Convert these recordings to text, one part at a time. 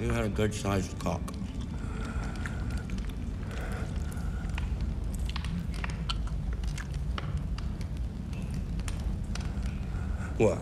You had a good sized cock. What?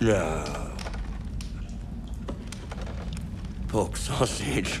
No. Pork sausage.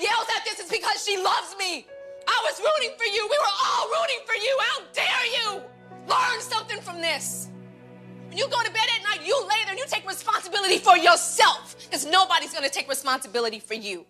Yells at this, it's because she loves me. I was rooting for you. We were all rooting for you. How dare you? Learn something from this. When you go to bed at night, you lay there and you take responsibility for yourself because nobody's going to take responsibility for you.